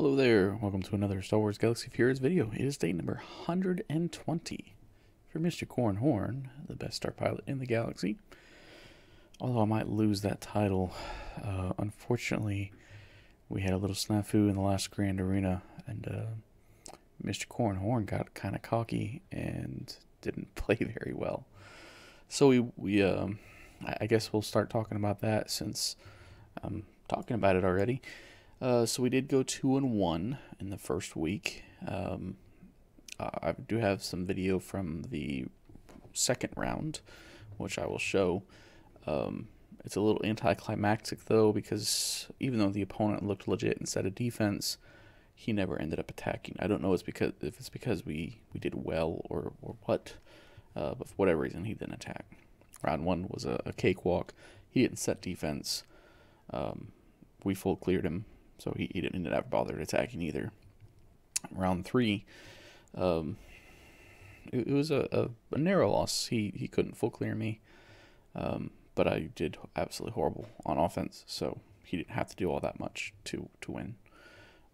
Hello there, welcome to another Star Wars Galaxy Heroes video. It is day number 120 for Mr. Corran Horn, the best star pilot in the galaxy. Although I might lose that title, uh, unfortunately, we had a little snafu in the last Grand Arena, and uh, Mr. Corran Horn got kind of cocky and didn't play very well. So we, we um, I guess we'll start talking about that since I'm talking about it already. Uh, so we did go two and one in the first week. Um, I do have some video from the second round, which I will show. Um, it's a little anticlimactic though because even though the opponent looked legit and set of defense, he never ended up attacking. I don't know it's because if it's because we we did well or or what, uh, but for whatever reason he didn't attack. Round one was a, a cakewalk. He didn't set defense. Um, we full cleared him so he, he didn't ever bother attacking either. Round three, um, it, it, was a, a, a, narrow loss. He he couldn't full clear me, um, but I did absolutely horrible on offense, so he didn't have to do all that much to to win.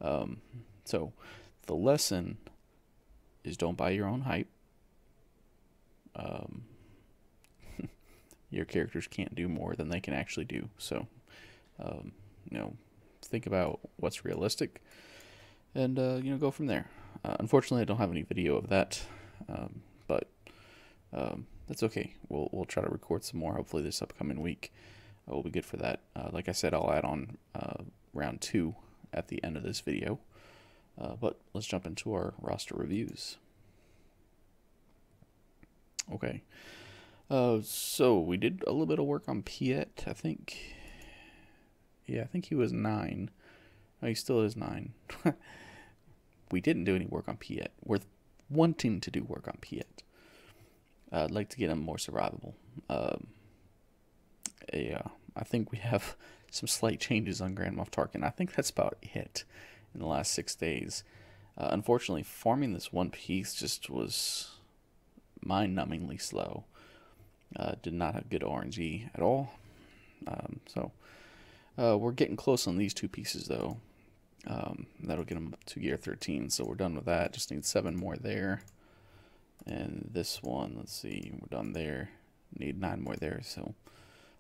Um, so the lesson is don't buy your own hype. Um, your characters can't do more than they can actually do. So, um, you know, think about what's realistic, and uh, you know go from there. Uh, unfortunately, I don't have any video of that, um, but um, that's okay. We'll we'll try to record some more. Hopefully, this upcoming week uh, will be good for that. Uh, like I said, I'll add on uh, round two at the end of this video. Uh, but let's jump into our roster reviews. Okay. Uh, so we did a little bit of work on Piett, I think. Yeah, I think he was nine. Oh, he still is nine. we didn't do any work on Piett. We're wanting to do work on Piett. Uh, I'd like to get him more survivable. Um, yeah, I think we have some slight changes on Grand Moff Tarkin. I think that's about it in the last six days. Uh, unfortunately, farming this one piece just was mind-numbingly slow. Uh, did not have good RNG at all. Um, so uh, we're getting close on these two pieces, though. Um, that'll get them up to gear 13, so we're done with that. Just need seven more there. And this one, let's see, we're done there. Need nine more there, so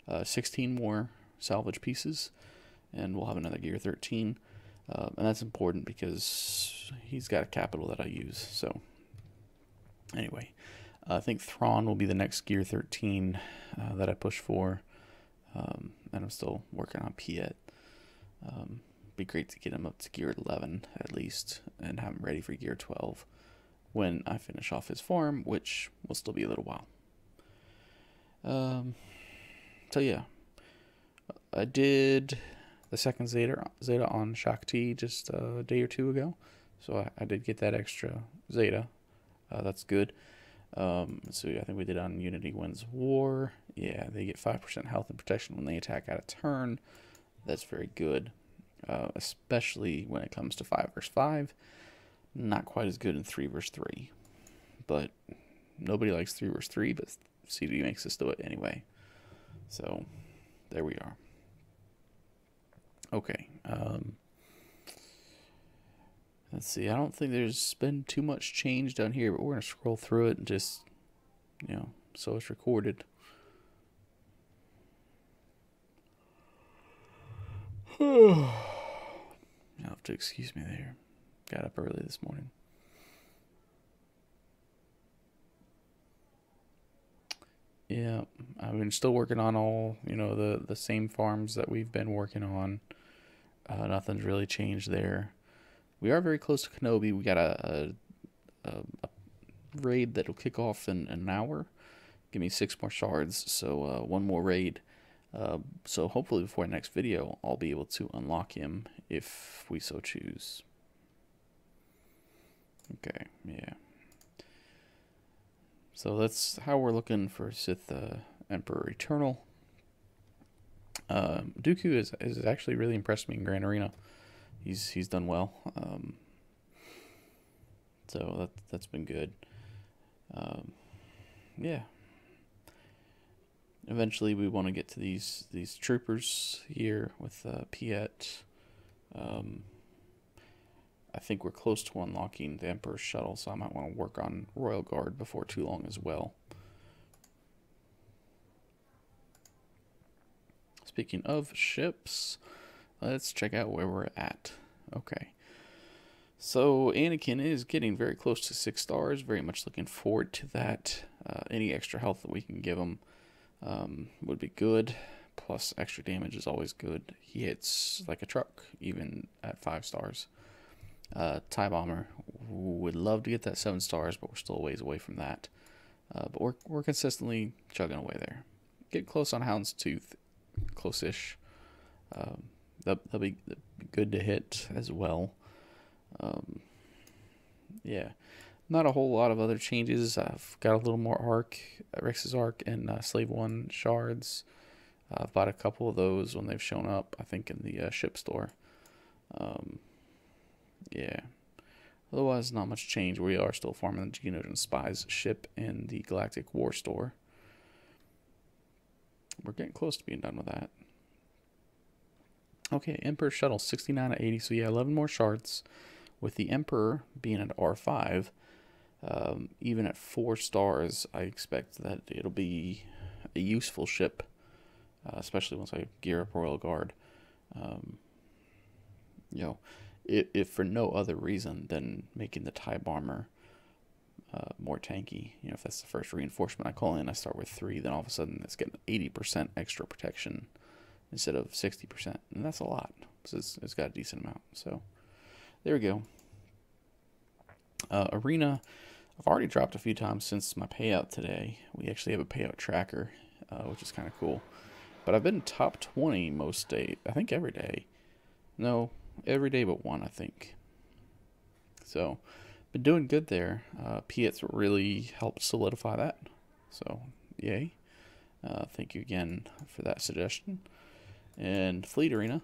uh, 16 more salvage pieces, and we'll have another gear 13. Uh, and that's important because he's got a capital that I use. So, anyway, I think Thrawn will be the next gear 13 uh, that I push for. Um, and I'm still working on Piett. Um, be great to get him up to gear 11 at least and have him ready for gear 12 when I finish off his farm, which will still be a little while. Um, so yeah, I did the second Zeta Zeta on Shaak Ti just a day or two ago, so I, I did get that extra Zeta. Uh, that's good. Um, so I think we did on Unity Wins War. Yeah, they get 5% health and protection when they attack out of turn. That's very good, uh, especially when it comes to 5 versus 5. Not quite as good in 3 versus 3. But nobody likes 3 versus 3, but CD makes us do it anyway. So there we are. Okay. Um, Let's see. I don't think there's been too much change down here, but we're going to scroll through it and just, you know, so it's recorded. you have to excuse me there. Got up early this morning. Yeah, I've been still working on all, you know, the, the same farms that we've been working on. Uh, nothing's really changed there. We are very close to Kenobi. We got a, a, a raid that'll kick off in an hour. Give me six more shards, so uh, one more raid. Uh, so hopefully before next video, I'll be able to unlock him if we so choose. Okay, yeah. So that's how we're looking for Sith uh, Emperor Eternal. Uh, Dooku is, is actually really impressed me in Grand Arena he's he's done well. Um, so that that's been good. Um, yeah. Eventually, we want to get to these these troopers here with uh, Piett. Um, I think we're close to unlocking the Emperor's Shuttle, so I might want to work on Royal Guard before too long as well. Speaking of ships, let's check out where we're at. Okay. So Anakin is getting very close to six stars. Very much looking forward to that. Uh, any extra health that we can give him um, would be good. Plus, extra damage is always good. He hits like a truck, even at five stars. Uh, TIE Bomber would love to get that seven stars, but we're still a ways away from that. Uh, but we're, we're consistently chugging away there. Get close on Houndstooth close-ish. Um, that, that'll be good to hit as well. Um, yeah, not a whole lot of other changes. I've got a little more arc, Rex's arc, and uh, Slave One shards. Uh, I've bought a couple of those when they've shown up. I think in the uh, ship store. Um, yeah. Otherwise, not much change. We are still farming the Geonosian Spies ship in the Galactic War store. We're getting close to being done with that. Okay, Emperor Shuttle, 69 to 80. So yeah, 11 more shards. With the Emperor being at R5, um, even at 4 stars, I expect that it'll be a useful ship. Uh, especially once I gear up Royal Guard. Um, you know, if, if, for no other reason than making the TIE Bomber uh, more tanky. You know, if that's the first reinforcement I call in, I start with three, then all of a sudden it's getting 80% extra protection instead of 60%. And that's a lot. it's, it's got a decent amount. So there we go. Uh, arena, I've already dropped a few times since my payout today. We actually have a payout tracker, uh, which is kind of cool. But I've been top 20 most day, I think every day. No, every day but one, I think. So, been doing good there. Uh, Piett's really helped solidify that. So, yay. Uh, thank you again for that suggestion. And Fleet Arena.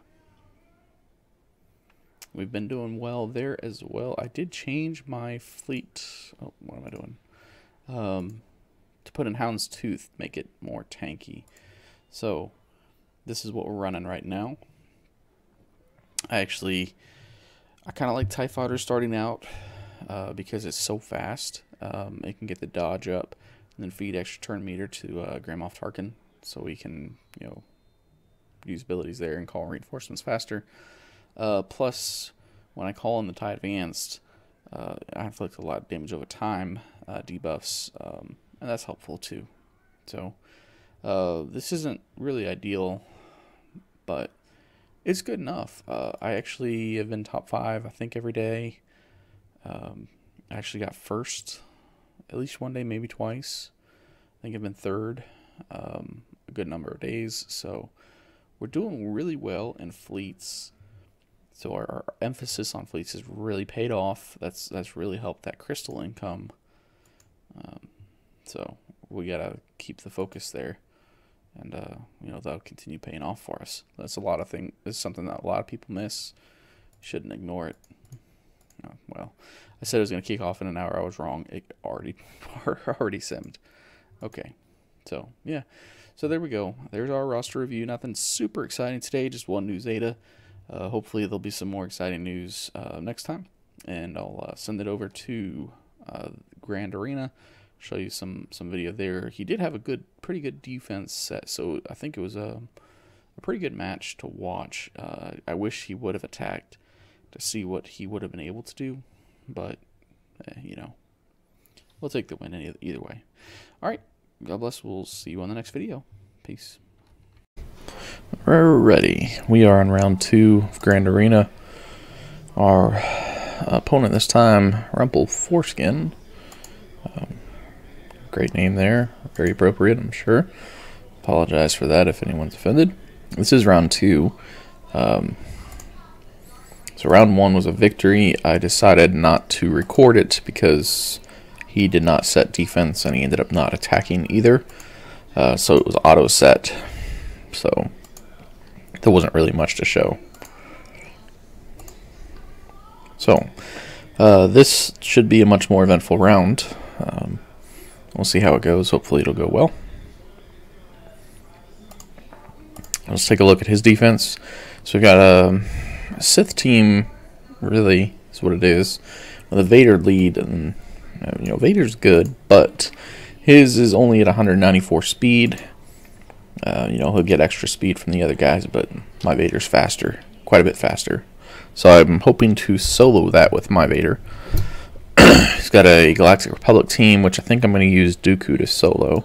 We've been doing well there as well. I did change my fleet. Oh, what am I doing? Um, to put in Houndstooth, make it more tanky. So, this is what we're running right now. I actually, I kind of like TIE Fighter starting out uh, because it's so fast. Um, it can get the dodge up and then feed extra turn meter to uh, Grand Moff Tarkin so we can, you know, use abilities there and call reinforcements faster. Uh, plus, when I call in the TIE Advanced, uh, I inflict a lot of damage over time, uh, debuffs, um, and that's helpful too. So, uh, this isn't really ideal, but it's good enough. Uh, I actually have been top five, I think, every day. Um, I actually got first at least one day, maybe twice. I think I've been third um, a good number of days. So we're doing really well in fleets. So our, our, emphasis on fleets has really paid off. That's that's really helped that crystal income. Um, so we gotta keep the focus there, and uh, you know that'll continue paying off for us. That's a lot of thing. It's something that a lot of people miss. Shouldn't ignore it. Oh, well, I said it was to kick off in an hour. I was wrong. It already already simmed. Okay. So, yeah. So there we go. There's our roster review. Nothing super exciting today, just one new Zeta. Uh, hopefully there'll be some more exciting news uh, next time. And I'll uh, send it over to uh, Grand Arena, show you some, some video there. He did have a good, pretty good defense set, so I think it was a, a pretty good match to watch. Uh, I wish he would have attacked to see what he would have been able to do. But, eh, you know, we'll take the win either way. All right. God bless. We'll see you on the next video. Peace. Ready. We are on round two of Grand Arena. Our opponent this time, Rumple Foreskin. Um, great name there. Very appropriate, I'm sure. Apologize for that if anyone's offended. This is round two. Um, so round one was a victory. I decided not to record it because he did not set defense and he ended up not attacking either. Uh, so it was auto set. So there wasn't really much to show. So uh, this should be a much more eventful round. Um, we'll see how it goes. Hopefully it'll go well. Let's take a look at his defense. So we've got a Sith team, really, is what it is. The Vader lead, and you know Vader's good, but his is only at 194 speed. Uh, you know he'll get extra speed from the other guys, but my Vader's faster, quite a bit faster. So I'm hoping to solo that with my Vader. He's got a Galactic Republic team, which I think I'm going to use Dooku to solo.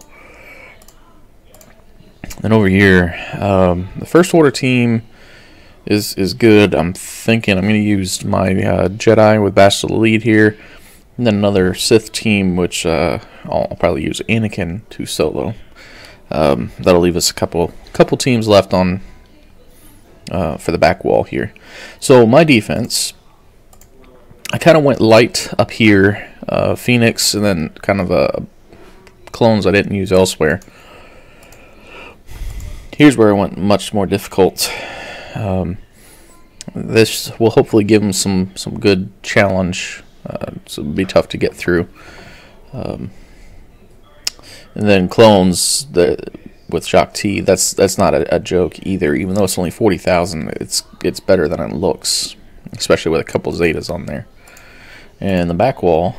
And over here, um, the First Order team is is good. I'm thinking I'm going to use my uh, Jedi with Bastila lead here. And then another Sith team, which uh, I'll probably use Anakin to solo. Um, that'll leave us a couple couple teams left on uh, for the back wall here. So my defense, I kind of went light up here, uh, Phoenix, and then kind of clones I didn't use elsewhere. Here's where I went much more difficult. Um, this will hopefully give them some some good challenge. Uh, so it'll be tough to get through. Um, and then clones the with Shaak Ti. That's that's not a, a, joke either. Even though it's only forty thousand, it's it's better than it looks, especially with a couple Zetas on there. And the back wall,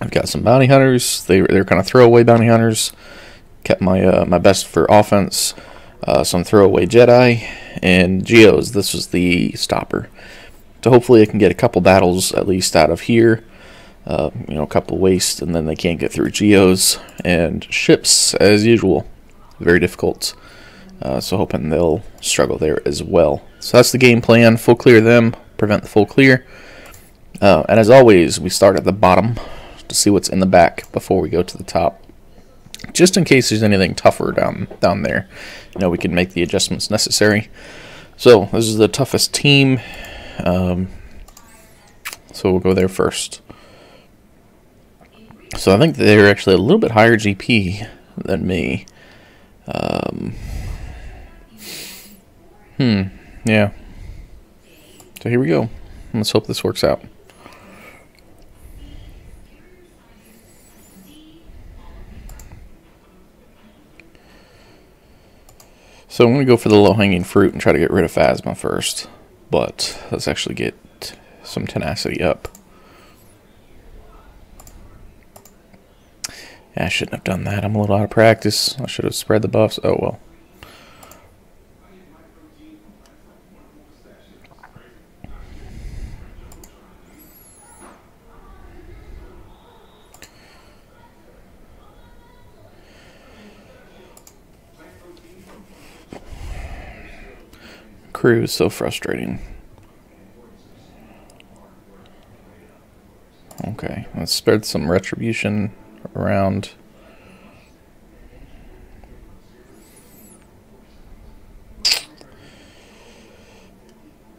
I've got some bounty hunters. They they're kind of throwaway bounty hunters kept my uh, my best for offense. Uh, some throwaway Jedi and Geos. This was the stopper. So hopefully I can get a couple battles at least out of here. Uh, you know, a couple waste, and then they can't get through Geos and ships as usual. Very difficult. Uh, so hoping they'll struggle there as well. So that's the game plan. Full clear them, prevent the full clear. Uh, and as always, we start at the bottom to see what's in the back before we go to the top just in case there's anything tougher down down there. You know, we can make the adjustments necessary. So this is the toughest team. Um, so we'll go there first. So I think they're actually a little bit higher GP than me. Um, hmm. Yeah. So here we go. Let's hope this works out. So I'm going to go for the low-hanging fruit and try to get rid of Phasma first. But let's actually get some tenacity up. I shouldn't have done that. I'm a little out of practice. I should have spread the buffs. Oh, well. Crew is so frustrating. Okay, let's spread some retribution around.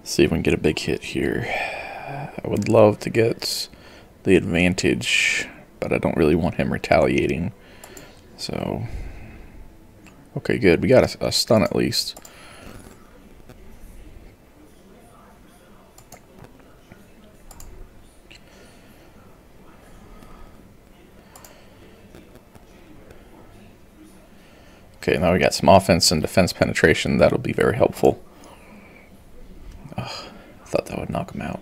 See if we can get a big hit here. I would love to get the advantage, but I don't really want him retaliating. So, okay, good. We got a, a stun at least. Okay, now we got some offense and defense penetration. That'll be very helpful. I thought that would knock him out.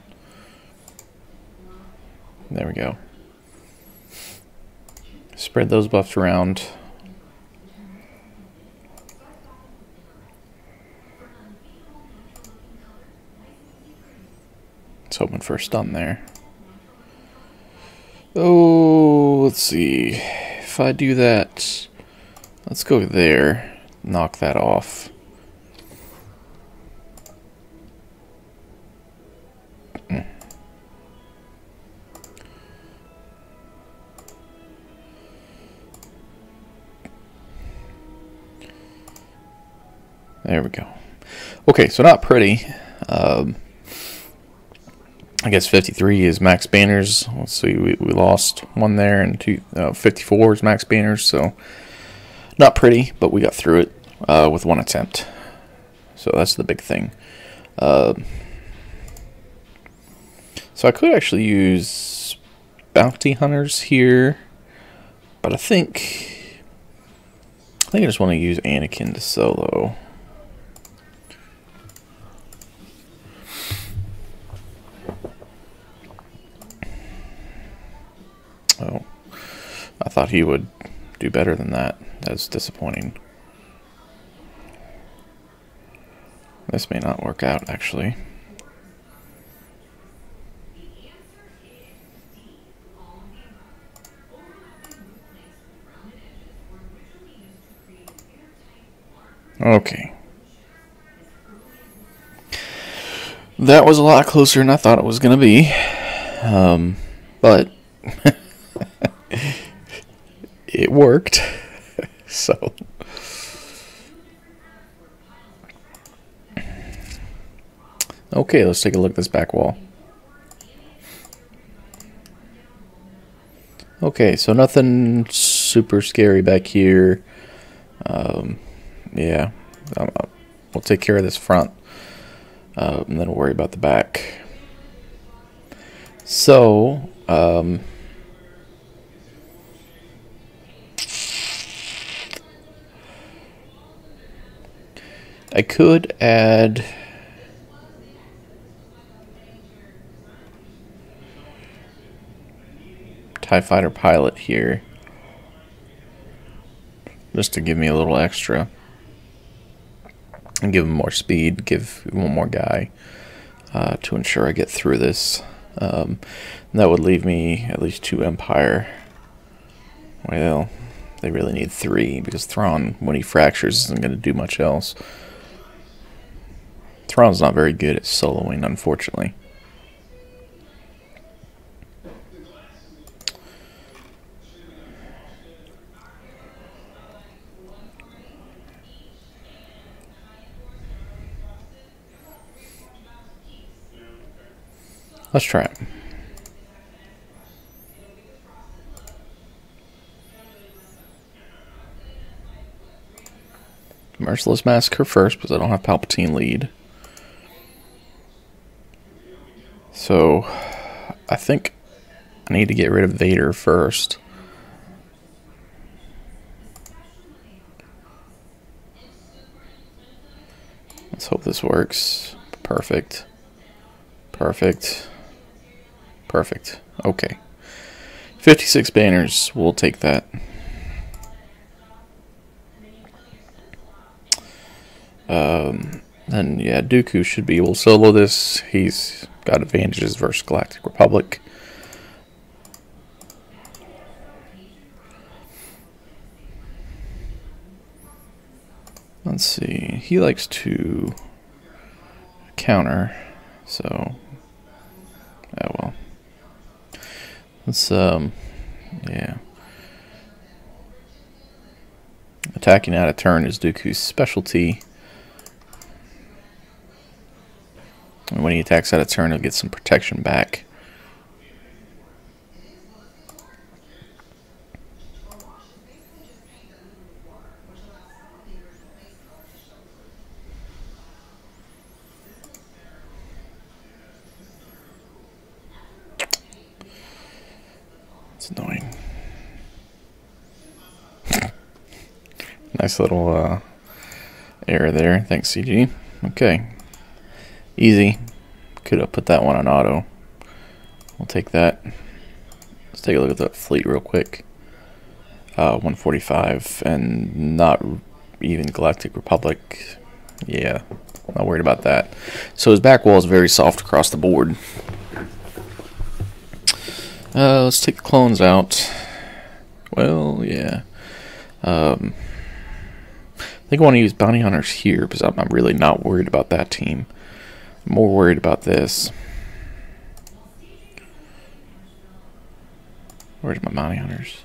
There we go. Spread those buffs around. Let's hoping for a stun there. Oh, let's see. If I do that... Let's go there. Knock that off. There we go. Okay, so not pretty. Um, I guess 53 is max banners. Let's see, we, we lost one there, and two, uh, 54 is max banners, so not pretty, but we got through it uh, with one attempt. So that's the big thing. Uh, so I could actually use bounty hunters here, but I think I think I just want to use Anakin to solo. Oh, I thought he would do better than that. That's disappointing. This may not work out, actually. Okay. That was a lot closer than I thought it was going to be. Um, but it worked. so. Okay, let's take a look at this back wall. Okay, so nothing super scary back here. Um, yeah, we'll take care of this front, uh, and then we'll worry about the back. So, um, I could add TIE Fighter pilot here just to give me a little extra and give him more speed, give one more guy uh, to ensure I get through this. Um, that would leave me at least two Empire. Well, they really need three because Thrawn, when he fractures, isn't going to do much else. Thrawn's not very good at soloing, unfortunately. Let's try it. Merciless Massacre first, because I don't have Palpatine lead. So, I think I need to get rid of Vader first. Let's hope this works. Perfect. Perfect. Perfect. Okay. 56 banners. We'll take that. Um, and yeah, Dooku should be able to solo this. He's got advantages versus Galactic Republic. Let's see. He likes to counter, so oh well. Let's, um, yeah. Attacking out of turn is Dooku's specialty. And when he attacks out of turn, he'll get some protection back. It's annoying. nice little uh, error there. Thanks, CG. Okay. Easy. Could have put that one on auto. We'll take that. Let's take a look at the fleet real quick. Uh, 145 and not even Galactic Republic. Yeah, not worried about that. So his back wall is very soft across the board. Uh, let's take the clones out. Well, yeah. Um, think I want to use bounty hunters here because I'm, I'm really not worried about that team. More worried about this. Where's my bounty hunters?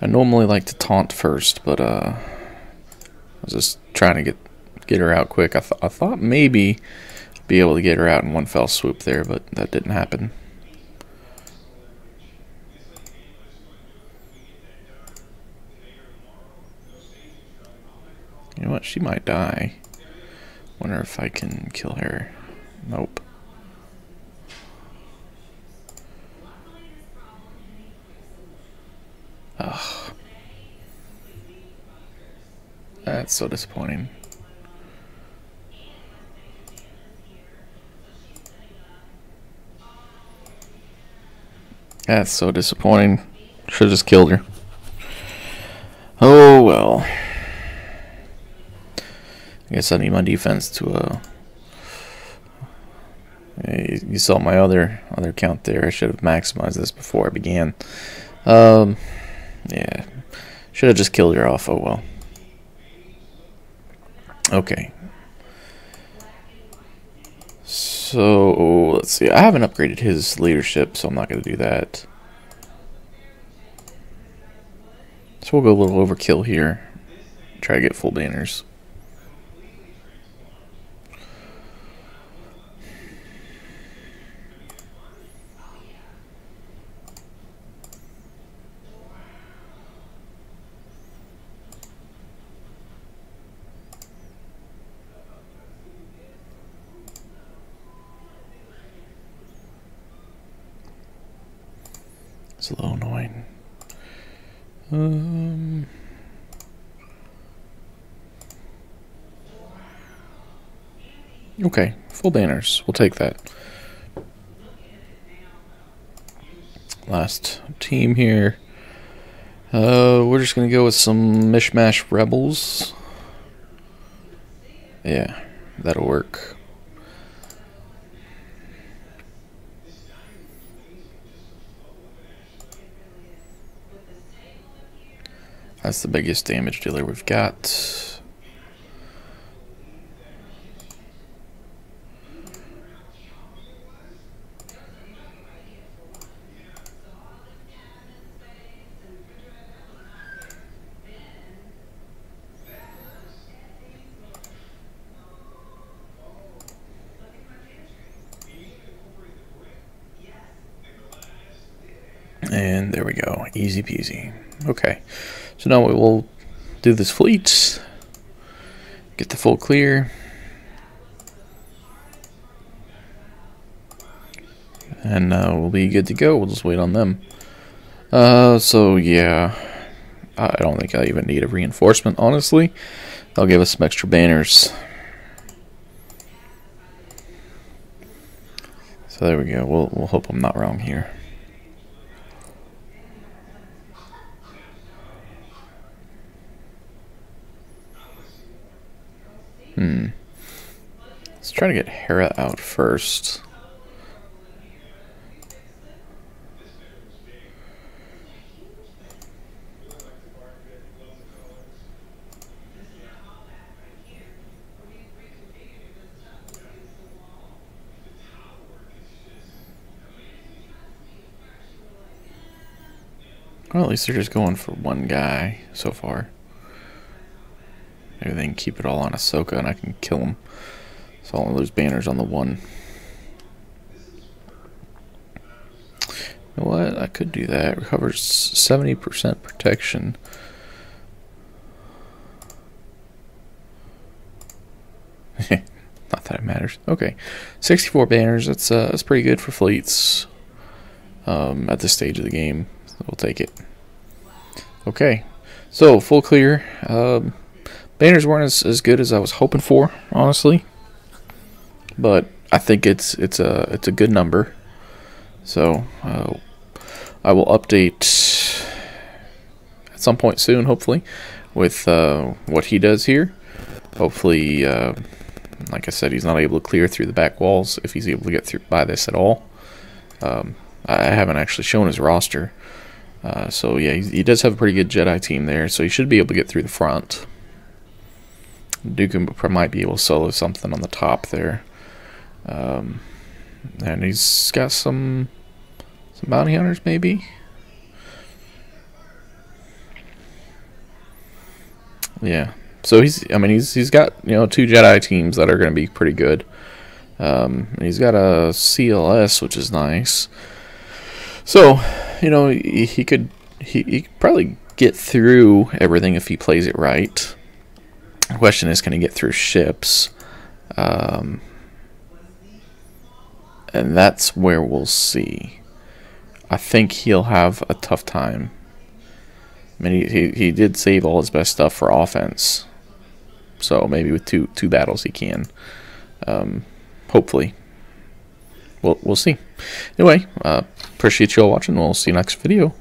I normally like to taunt first, but uh I was just trying to get get her out quick. I, th I thought maybe be able to get her out in one fell swoop there, but that didn't happen. You know what? She might die. Wonder if I can kill her. Nope. Ugh. That's so disappointing. That's so disappointing. Should have just killed her. Oh well. I guess I need my defense to uh you saw my other other count there. I should have maximized this before I began. Um yeah. Should have just killed her off. Oh well. Okay. So, let's see. I haven't upgraded his leadership, so I'm not going to do that. So we'll go a little overkill here. Try to get full banners. A little annoying. Um. Okay, full banners. We'll take that. Last team here. Uh, we're just gonna go with some mishmash rebels. Yeah, that'll work. That's the biggest damage dealer we've got. And there we go. Easy peasy. Okay. So now we will do this fleet. Get the full clear. And uh, we'll be good to go. We'll just wait on them. Uh, so yeah. I don't think I even need a reinforcement, honestly. They'll give us some extra banners. So there we go. We'll, we'll hope I'm not wrong here. Hmm. Let's try to get Hera out first. Well, at least they're just going for one guy so far. Maybe they can keep it all on Ahsoka and I can kill him. So I'll banners on the one. You know what? I could do that. Recovers 70% protection. Not that it matters. Okay. 64 banners. That's, uh, that's pretty good for fleets um, at this stage of the game. We'll take it. Okay. So, full clear. Um, Banners weren't as, as good as I was hoping for, honestly. But I think it's it's a it's a good number. So uh, I will update at some point soon, hopefully, with uh, what he does here. Hopefully, uh, like I said, he's not able to clear through the back walls if he's able to get through by this at all. Um, I haven't actually shown his roster. Uh, so yeah, he, he does have a pretty good Jedi team there, so he should be able to get through the front. Dooku might be able to solo something on the top there. Um, and he's got some some bounty hunters maybe. Yeah. So he's I mean he's he's got, you know, two Jedi teams that are going to be pretty good. Um, he's got a CLS which is nice. So, you know, he, he could he, he could probably get through everything if he plays it right. The question is, can he get through ships? Um, and that's where we'll see. I think he'll have a tough time. I mean, he, he, he did save all his best stuff for offense. So maybe with two two battles he can. Um, hopefully. We'll we'll see. Anyway, uh, appreciate you all watching. We'll see you next video.